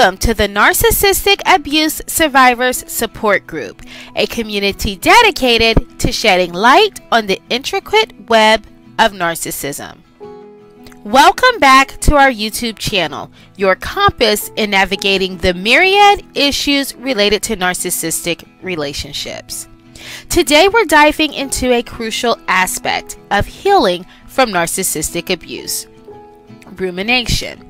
Welcome to the Narcissistic Abuse Survivors Support Group, a community dedicated to shedding light on the intricate web of narcissism. Welcome back to our YouTube channel, your compass in navigating the myriad issues related to narcissistic relationships. Today, we're diving into a crucial aspect of healing from narcissistic abuse rumination.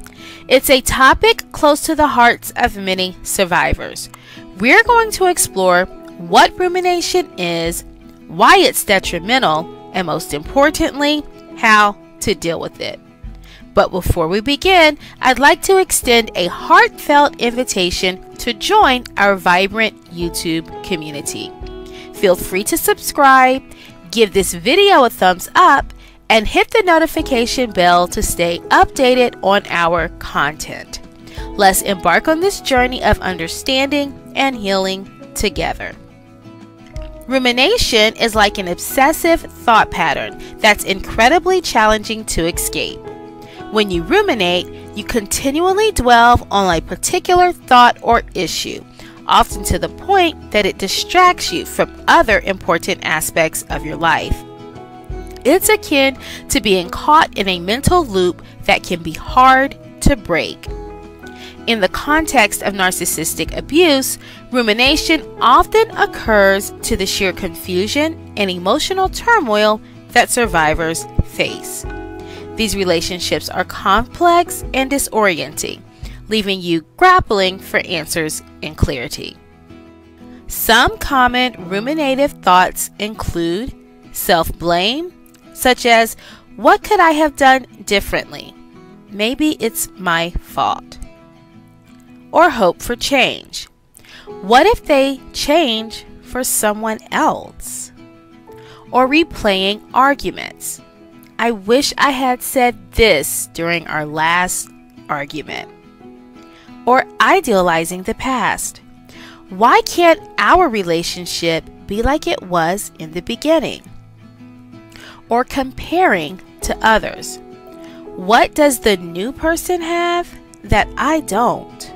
It's a topic close to the hearts of many survivors. We're going to explore what rumination is, why it's detrimental, and most importantly, how to deal with it. But before we begin, I'd like to extend a heartfelt invitation to join our vibrant YouTube community. Feel free to subscribe, give this video a thumbs up, and hit the notification bell to stay updated on our content. Let's embark on this journey of understanding and healing together. Rumination is like an obsessive thought pattern that's incredibly challenging to escape. When you ruminate, you continually dwell on a particular thought or issue, often to the point that it distracts you from other important aspects of your life. It's akin to being caught in a mental loop that can be hard to break. In the context of narcissistic abuse, rumination often occurs to the sheer confusion and emotional turmoil that survivors face. These relationships are complex and disorienting, leaving you grappling for answers and clarity. Some common ruminative thoughts include self blame, such as, What could I have done differently? Maybe it's my fault. Or hope for change. What if they change for someone else? Or replaying arguments. I wish I had said this during our last argument. Or idealizing the past. Why can't our relationship be like it was in the beginning? Or comparing to others. What does the new person have that I don't?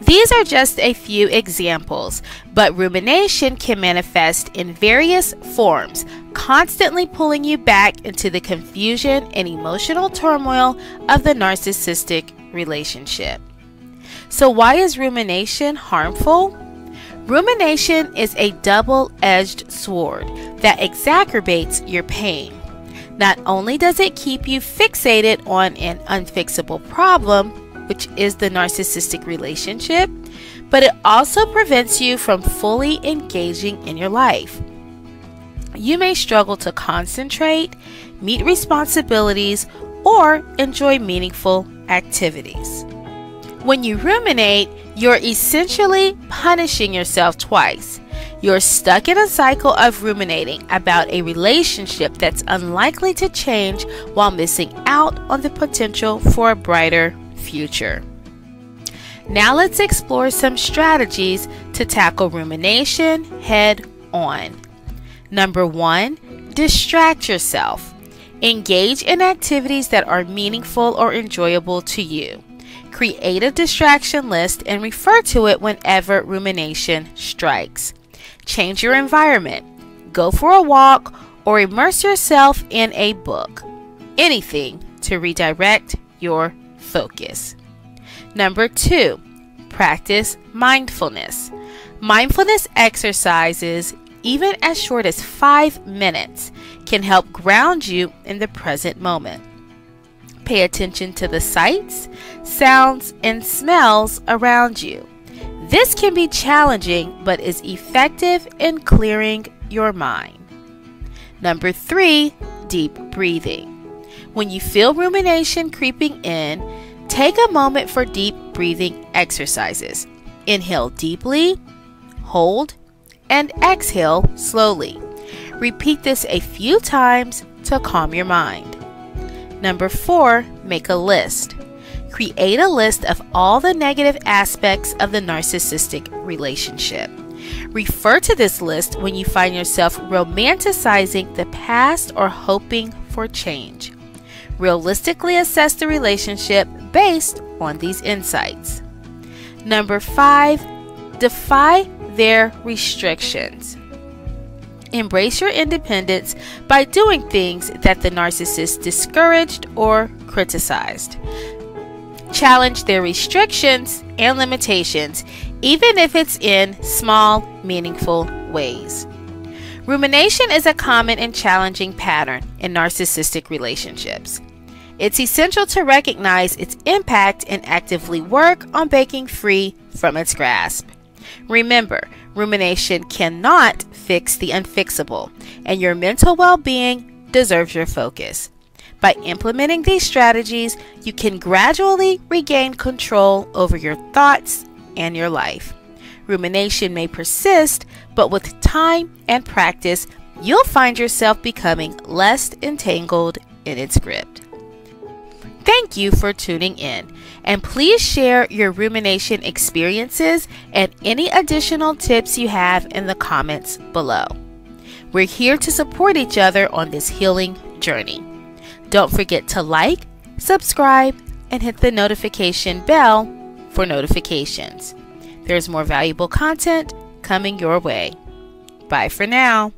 These are just a few examples, but rumination can manifest in various forms, constantly pulling you back into the confusion and emotional turmoil of the narcissistic relationship. So, why is rumination harmful? Rumination is a double edged sword that exacerbates your pain. Not only does it keep you fixated on an unfixable problem, which is the narcissistic relationship, but it also prevents you from fully engaging in your life. You may struggle to concentrate, meet responsibilities, or enjoy meaningful activities. When you ruminate, you're essentially punishing yourself twice. You're stuck in a cycle of ruminating about a relationship that's unlikely to change while missing out on the potential for a brighter future. Now let's explore some strategies to tackle rumination head on. Number one, distract yourself. Engage in activities that are meaningful or enjoyable to you. Create a distraction list and refer to it whenever rumination strikes. Change your environment. Go for a walk or immerse yourself in a book. Anything to redirect your focus. Number two, practice mindfulness. Mindfulness exercises, even as short as five minutes, can help ground you in the present moment. Pay attention to the sights, sounds, and smells around you. This can be challenging but is effective in clearing your mind. Number three, deep breathing. When you feel rumination creeping in, take a moment for deep breathing exercises. Inhale deeply, hold, and exhale slowly. Repeat this a few times to calm your mind. Number four, make a list. Create a list of all the negative aspects of the narcissistic relationship. Refer to this list when you find yourself romanticizing the past or hoping for change. Realistically assess the relationship based on these insights. Number five, defy their restrictions. Embrace your independence by doing things that the narcissist discouraged or criticized. Challenge their restrictions and limitations, even if it's in small, meaningful ways. Rumination is a common and challenging pattern in narcissistic relationships. It's essential to recognize its impact and actively work on breaking free from its grasp. Remember, rumination cannot fix the unfixable, and your mental well being deserves your focus. By implementing these strategies, you can gradually regain control over your thoughts and your life. Rumination may persist, but with time and practice, you'll find yourself becoming less entangled in its grip. Thank you for tuning in, and please share your rumination experiences and any additional tips you have in the comments below. We're here to support each other on this healing journey. Don't forget to like, subscribe, and hit the notification bell for notifications. There's more valuable content coming your way. Bye for now.